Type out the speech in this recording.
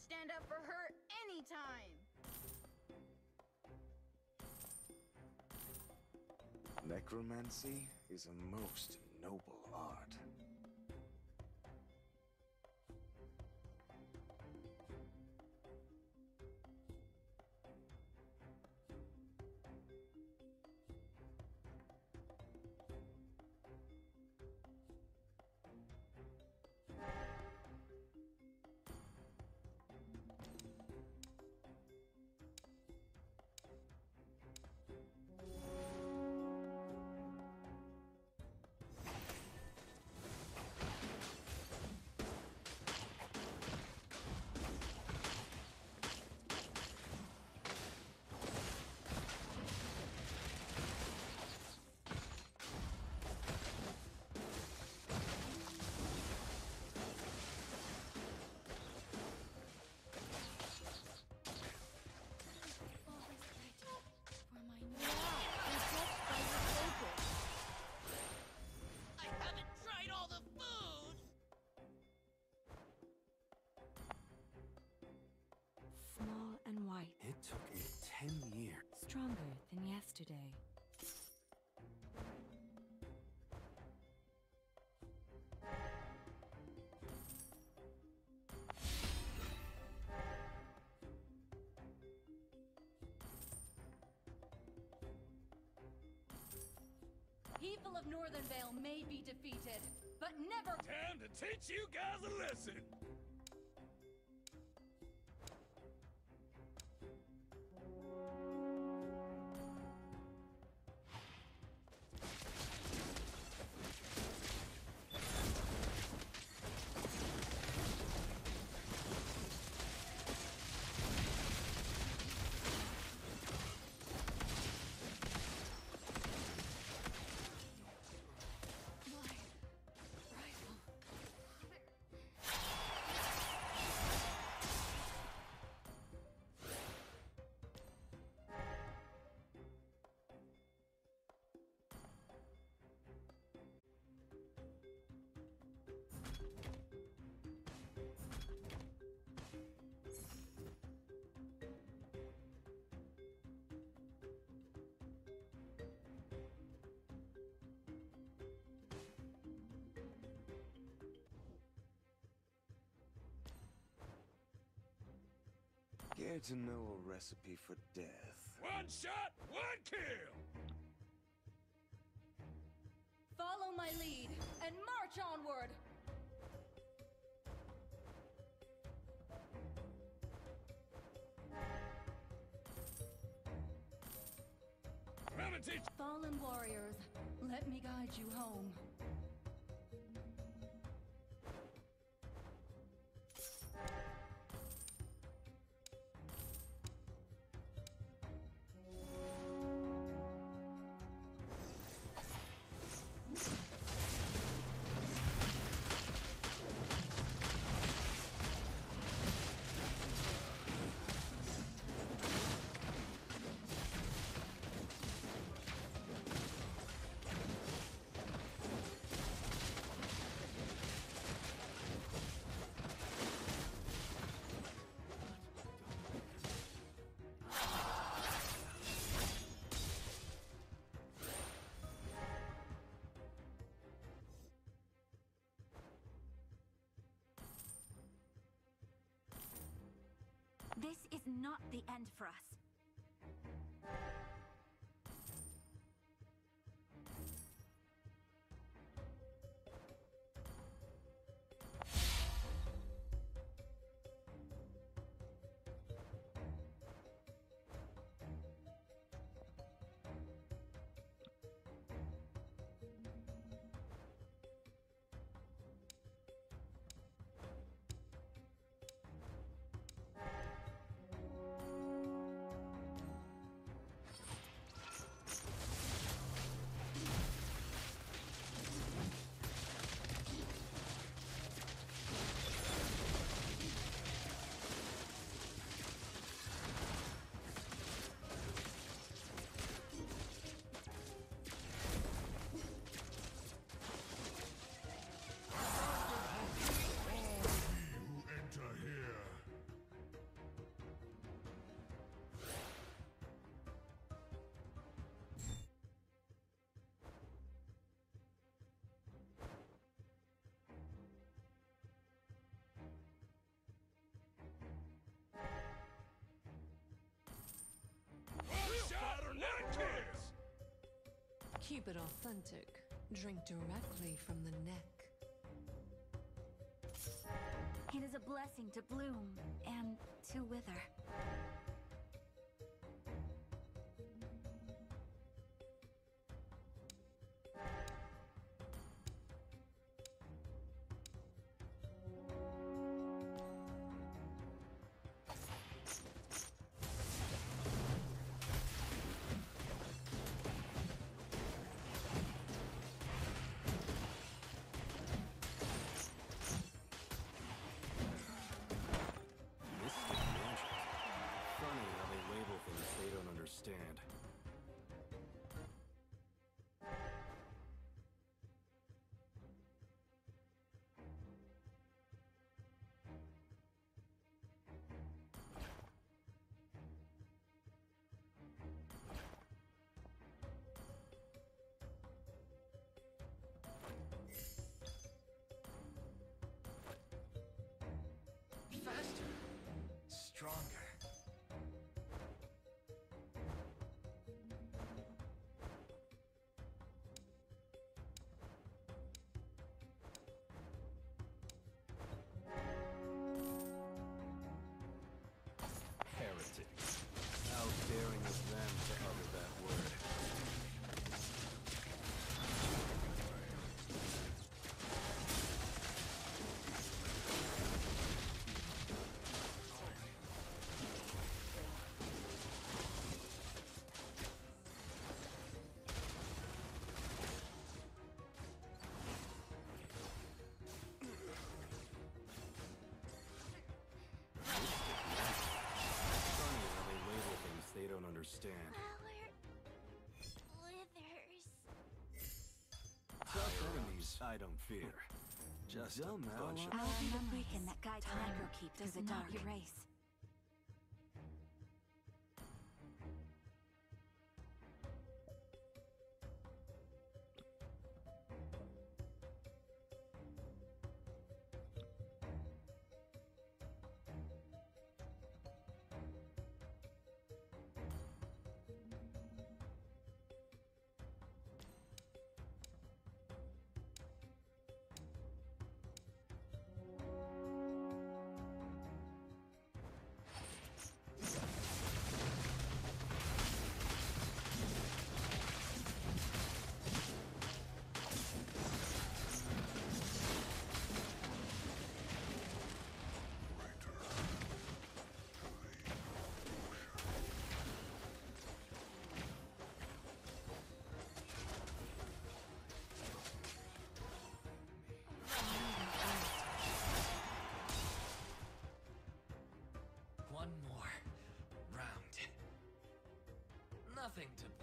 stand up for her anytime. Necromancy is a most noble art. Than yesterday. People of Northern Vale may be defeated, but never Time to teach you guys a lesson! Care to know a recipe for death? One shot, one kill! follow my lead and march onward. Come Fallen warriors, let me guide you home. This is not the end for us. Keep it authentic. Drink directly from the neck. It is a blessing to bloom and don't understand. Tough enemies I don't fear. Just a Dumb bunch of ally. I'll be the beacon that guides time Microkeep through does the dark. erase. Nothing to.